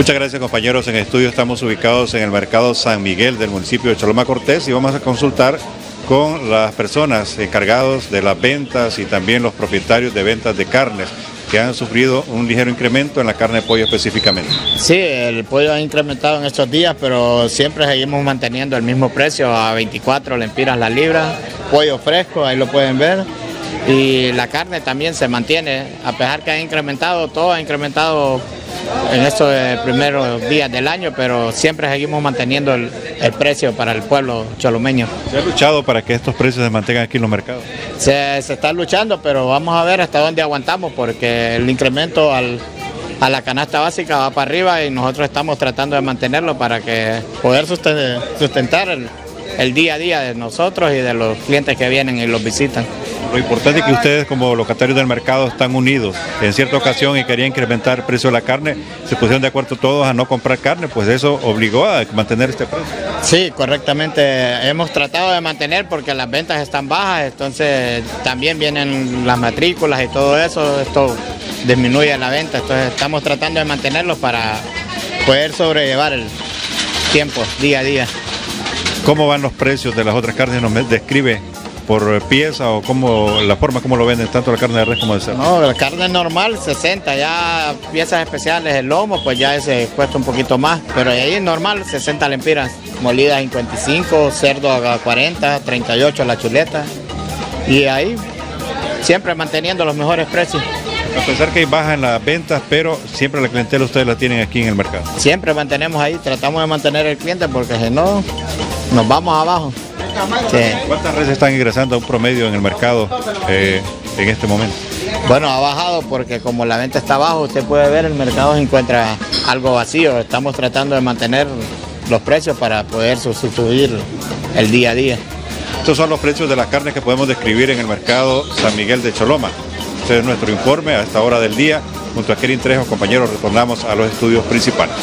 Muchas gracias compañeros. En estudio estamos ubicados en el mercado San Miguel del municipio de Choloma Cortés y vamos a consultar con las personas encargados de las ventas y también los propietarios de ventas de carnes que han sufrido un ligero incremento en la carne de pollo específicamente. Sí, el pollo ha incrementado en estos días, pero siempre seguimos manteniendo el mismo precio a 24 lempiras la libra, pollo fresco, ahí lo pueden ver, y la carne también se mantiene, a pesar que ha incrementado, todo ha incrementado en estos primeros días del año, pero siempre seguimos manteniendo el, precio para el pueblo cholomeño. ¿Se ha luchado para que estos precios se mantengan aquí en los mercados? Se, está luchando, pero vamos a ver hasta dónde aguantamos, porque el incremento a la canasta básica va para arriba y nosotros estamos tratando de mantenerlo para que poder sustentar el, el día a día de nosotros y de los clientes que vienen y los visitan. Lo importante es que ustedes como locatarios del mercado están unidos. En cierta ocasión y querían incrementar el precio de la carne, se pusieron de acuerdo todos a no comprar carne, pues eso obligó a mantener este precio. Sí, correctamente. Hemos tratado de mantener porque las ventas están bajas, entonces también vienen las matrículas y todo eso, esto disminuye la venta, entonces estamos tratando de mantenerlos para poder sobrellevar el tiempo día a día. ¿Cómo van los precios de las otras carnes? ¿Nos describe por pieza o cómo la forma como lo venden, tanto la carne de res como de cerdo? No, la carne normal 60, ya piezas especiales, el lomo, pues ya ese cuesta un poquito más, pero ahí es normal 60 lempiras, molida 55, cerdo a 40, 38 la chuleta y ahí siempre manteniendo los mejores precios. A pesar que hay baja en las ventas, pero siempre la clientela ustedes la tienen aquí en el mercado. Siempre mantenemos ahí, tratamos de mantener el cliente porque si no, nos vamos abajo. ¿Cuántas reses están ingresando a un promedio en el mercado eh, en este momento? Bueno, ha bajado porque como la venta está abajo, usted puede ver el mercado se encuentra algo vacío. Estamos tratando de mantener los precios para poder sustituir el día a día. Estos son los precios de las carnes que podemos describir en el mercado San Miguel de Choloma. Este es nuestro informe a esta hora del día. Junto a Kerin Trejo, compañeros, retornamos a los estudios principales.